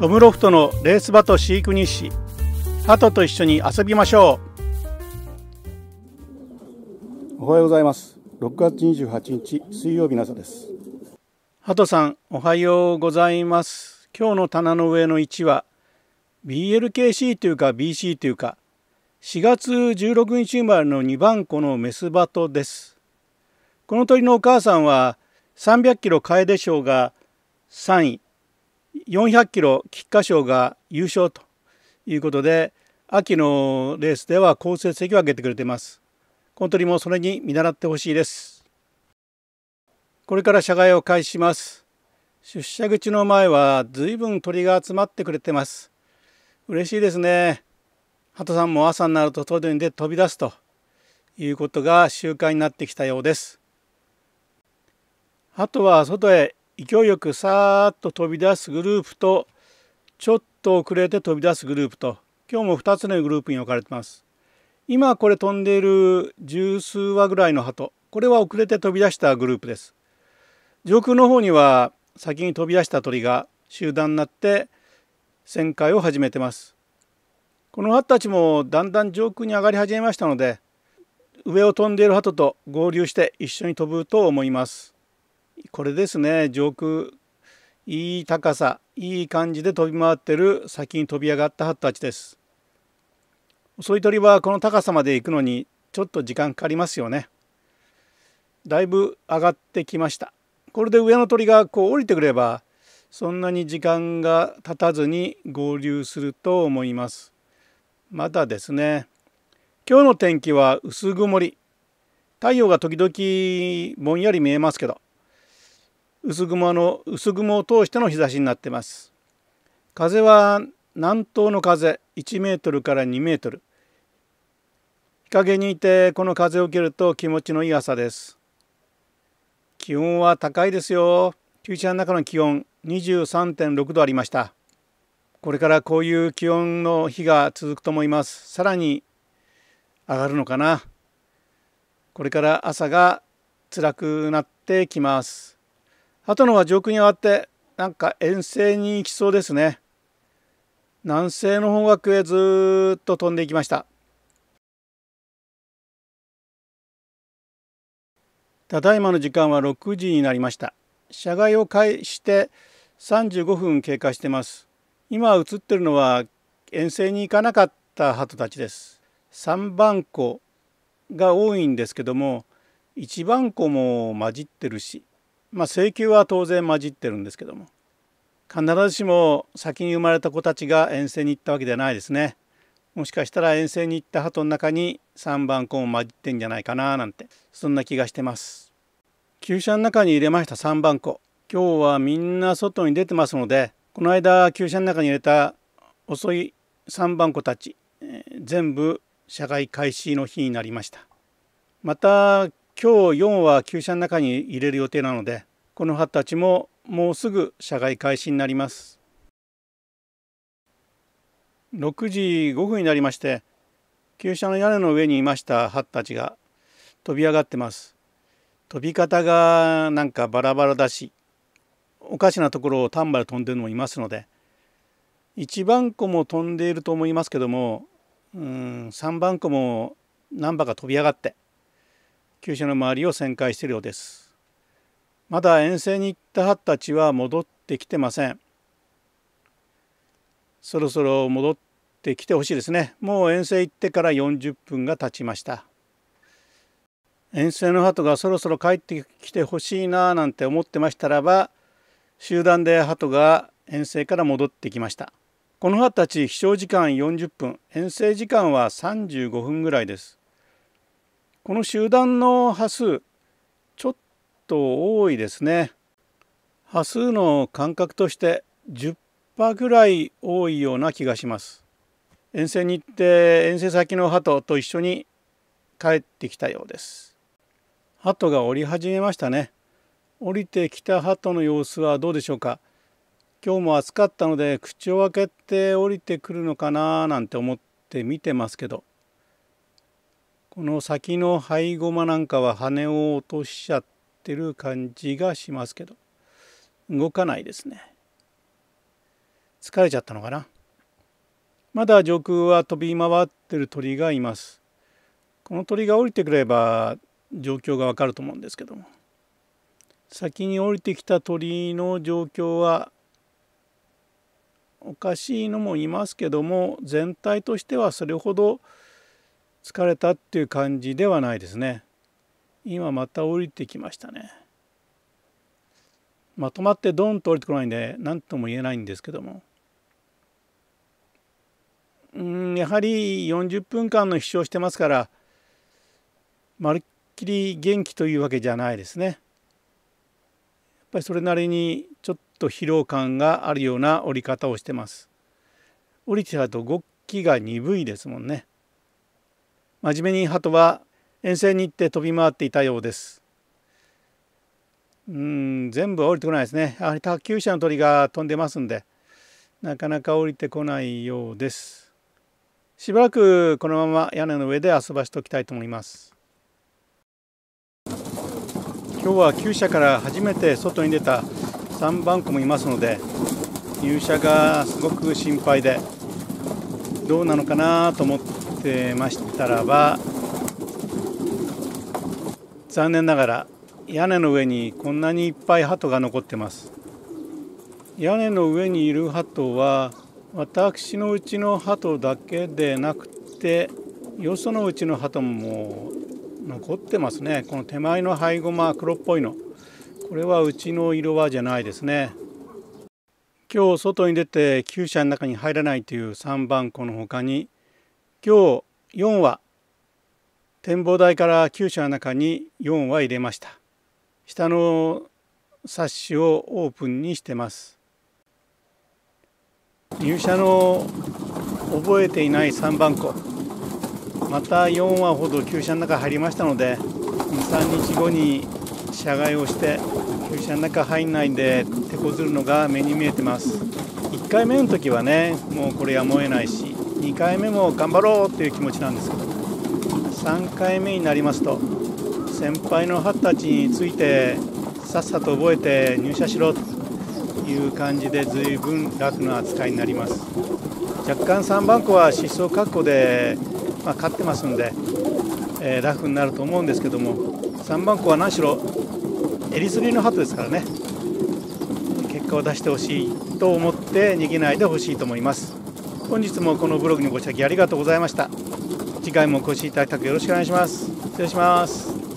トムロフトのレースバト飼育日誌。鳩と一緒に遊びましょう。おはようございます。6月28日水曜日の朝です。鳩さんおはようございます。今日の棚の上の位置は BLKC というか BC というか4月16日生まれの2番子のメスバトです。この鳥のお母さんは300キロ楓賞が3位400キロ菊花賞が優勝ということで秋のレースでは好成績を上げてくれています。この鳥もそれに見習ってほしいです。これから車外を開始します。出社口の前は随分鳥が集まってくれてます。嬉しいですね。鳩さんも朝になると外に出て飛び出すということが習慣になってきたようです。鳩は外へ勢いよくさーっと飛び出すグループとちょっと遅れて飛び出すグループと。今日も2つのグループに分かれてます。今これ飛んでいる十数羽ぐらいの鳩。これは遅れて飛び出したグループです。上空の方には先に飛び出した鳥が集団になって旋回を始めてます。この鳩たちもだんだん上空に上がり始めましたので上を飛んでいる鳩と合流して一緒に飛ぶと思います。これですね。上空いい高さいい感じで飛び回ってる先に飛び上がった鳩たちです。遅い鳥はこの高さまで行くのにちょっと時間かかりますよね。だいぶ上がってきました。これで上の鳥がこう降りてくればそんなに時間が経たずに合流すると思います。まだですね今日の天気は薄曇り。太陽が時々ぼんやり見えますけど薄雲の薄雲を通しての日差しになってます。風は南東の風1メートルから2メートル。日陰にいてこの風を受けると気持ちのいい朝です。気温は高いですよ。旧車の中の気温23.6度ありました。これからこういう気温の日が続くと思います。さらに上がるのかな。これから朝が辛くなってきます。鳩のは上空に上がってなんか遠征に行きそうですね。南西の方角へずっと飛んでいきました。ただいまの時間は6時になりました。車外を開して35分経過してます。今映ってるのは遠征に行かなかった鳩たちです。3番子が多いんですけども1番子も混じってるしまあ請求は当然混じってるんですけども必ずしも先に生まれた子たちが遠征に行ったわけではないですね。もしかしたら遠征に行った鳩の中に3番子も混じってんじゃないかななんてそんな気がしてます。厩舎の中に入れました3番子今日はみんな外に出てますのでこの間厩舎の中に入れた遅い3番子たち、えー、全部社外開始の日になりました。また今日4は厩舎の中に入れる予定なのでこの鳩たちももうすぐ社外開始になります。6時5分になりまして厩舎の屋根の上にいました鳩たちが飛び上がってます。飛び方がなんかバラバラだしおかしなところを丹波で飛んでるのもいますので1番子も飛んでいると思いますけどもうん3番子も何羽か飛び上がって厩舎の周りを旋回しているようです。まだ遠征に行ったハたちは戻ってきてません。そろそろ戻ってきてほしいですね。もう遠征行ってから40分が経ちました。遠征の鳩がそろそろ帰ってきてほしいななんて思ってましたらば集団で鳩が遠征から戻ってきました。この鳩たち飛翔時間40分遠征時間は35分ぐらいです。この集団の波数ちょっと多いですね。波数の感覚として10波ぐらい多いような気がします。遠征に行って遠征先の鳩と一緒に帰ってきたようです。鳩が降り始めましたね。降りてきた鳩の様子はどうでしょうか。今日も暑かったので口を開けて降りてくるのかななんて思って見てますけどこの先の灰ごまなんかは羽を落としちゃってる感じがしますけど。動かないですね。疲れちゃったのかな。まだ上空は飛び回ってる鳥がいます。この鳥が降りてくれば状況がわかると思うんですけども。先に降りてきた鳥の状況はおかしいのもいますけども全体としてはそれほど疲れたっていう感じではないですね。今また降りてきましたね。まとまってドンと降りてこないんで何とも言えないんですけども。うんやはり40分間の飛翔してますからまるっきり元気というわけじゃないですね。やっぱりそれなりにちょっと疲労感があるような降り方をしてます。降りてたと動きが鈍いですもんね。真面目に鳩は遠征に行って飛び回っていたようです。うん全部降りてこないですね。やはり卓球者の鳥が飛んでますんでなかなか降りてこないようです。しばらくこのまま屋根の上で遊ばしておきたいと思います。今日は厩舎から初めて外に出た3番子もいますので入社がすごく心配でどうなのかなと思ってましたらば残念ながら屋根の上にこんなにいっぱい鳩が残ってます。屋根の上にいる鳩は私のうちの鳩だけでなくてよそのうちの鳩も残ってますね。この手前の灰ゴマ黒っぽいの。これはうちの色はじゃないですね。今日外に出て厩舎の中に入らないという3番子のほかに今日4羽展望台から厩舎の中に4羽入れました。下のサッシをオープンにしてます。入社の覚えていない3番子また4羽ほど厩舎の中入りましたので23日後に車外をして厩舎の中入んないんで手こずるのが目に見えてます。1回目の時はねもうこれやむを得ないし2回目も頑張ろうっていう気持ちなんですけど3回目になりますと先輩のハたちについてさっさと覚えて入社しろという感じで随分ラフな扱いになります。若干3番子は疾走確保で、まあ、勝ってますんで、えー、ラフになると思うんですけども3番子は何しろえりすりのハトですからね。結果を出してほしいと思って逃げないでほしいと思います。本日もこのブログにご視聴ありがとうございました。次回もお越しいただきたくよろしくお願いします。失礼します。